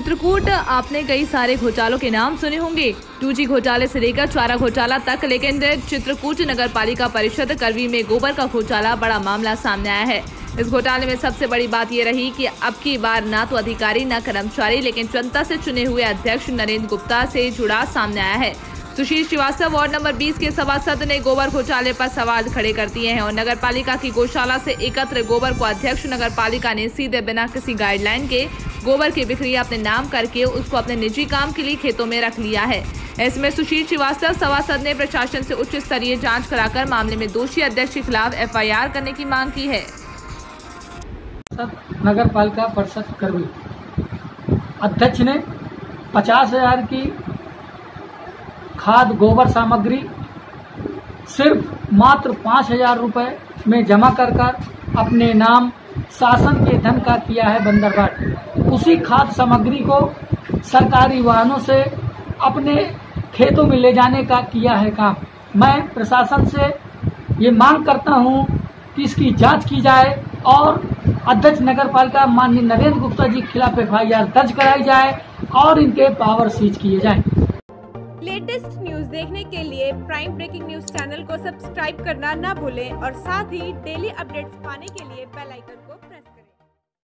चित्रकूट, आपने कई सारे घोटालों के नाम सुने होंगे। टू घोटाले से लेकर चारा घोटाला तक, लेकिन चित्रकूट नगर पालिका परिषद करवी में गोबर का घोटाला, बड़ा मामला सामने आया है। इस घोटाले में सबसे बड़ी बात ये रही कि अब की बार ना तो अधिकारी, न कर्मचारी, लेकिन जनता से चुने हुए अध्यक्ष नरेंद्र गुप्ता से जुड़ा सामने आया है। सुशील श्रीवास्तव, वार्ड नंबर 20 के सभासद ने गोबर घोटाले पर सवाल खड़े कर दिए हैं और नगर पालिका की गौशाला से एकत्र गोबर को अध्यक्ष नगर पालिका ने सीधे बिना किसी गाइडलाइन के गोबर की बिक्री अपने नाम करके उसको अपने निजी काम के लिए खेतों में रख लिया है। इसमें सुशील श्रीवास्तव सभासद ने प्रशासन से उच्च स्तरीय जाँच कराकर मामले में दोषी अध्यक्ष के खिलाफ एफआईआर करने की मांग की है। नगर पालिका परिषद करवी अध्यक्ष ने पचास हज़ार की खाद गोबर सामग्री सिर्फ़ मात्र पाँच हज़ार रुपए में जमा कर कर अपने नाम शासन के धन का किया है बंदरघाट उसी खाद सामग्री को सरकारी वाहनों से अपने खेतों में ले जाने का किया है काम। मैं प्रशासन से ये मांग करता हूँ कि इसकी जाँच की जाए और अध्यक्ष नगर पालिका माननीय नरेंद्र गुप्ता जी के खिलाफ एफआईआर दर्ज कराई जाए और इनके पावर सीज किए जाए। लेटेस्ट न्यूज़ देखने के लिए प्राइम ब्रेकिंग न्यूज़ चैनल को सब्सक्राइब करना न भूलें और साथ ही डेली अपडेट्स पाने के लिए बेल आइकन को प्रेस